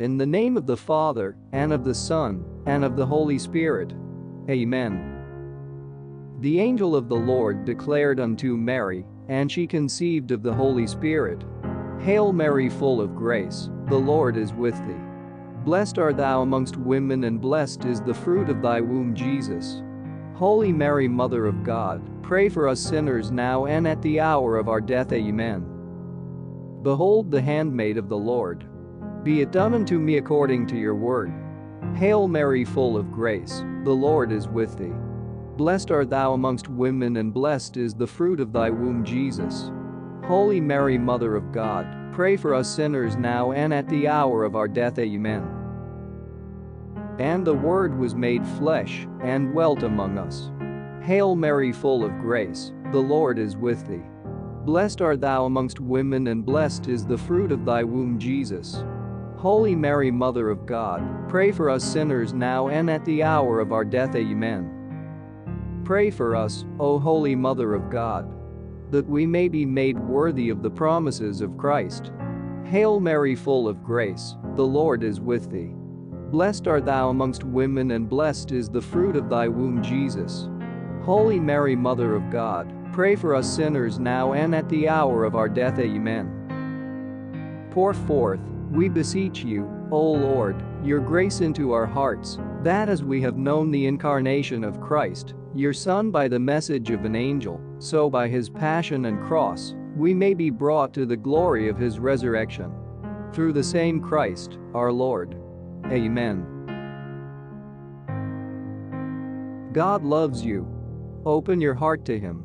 In the name of the Father, and of the Son, and of the Holy Spirit. Amen. The angel of the Lord declared unto Mary, and she conceived of the Holy Spirit. Hail Mary full of grace, the Lord is with thee. Blessed art thou amongst women and blessed is the fruit of thy womb Jesus. Holy Mary Mother of God, pray for us sinners now and at the hour of our death Amen. Behold the handmaid of the Lord. Be it done unto me according to your word. Hail Mary full of grace, the Lord is with thee. Blessed art thou amongst women and blessed is the fruit of thy womb Jesus. Holy Mary Mother of God, pray for us sinners now and at the hour of our death Amen. And the Word was made flesh and dwelt among us. Hail Mary full of grace, the Lord is with thee. Blessed art thou amongst women and blessed is the fruit of thy womb Jesus. Holy Mary Mother of God, pray for us sinners now and at the hour of our death Amen. Pray for us, O Holy Mother of God, that we may be made worthy of the promises of Christ. Hail Mary full of grace, the Lord is with thee. Blessed art thou amongst women and blessed is the fruit of thy womb Jesus. Holy Mary Mother of God, pray for us sinners now and at the hour of our death Amen. Pour forth we beseech you, O Lord, your grace into our hearts, that as we have known the incarnation of Christ, your Son by the message of an angel, so by his passion and cross, we may be brought to the glory of his resurrection. Through the same Christ, our Lord. Amen. God loves you. Open your heart to him.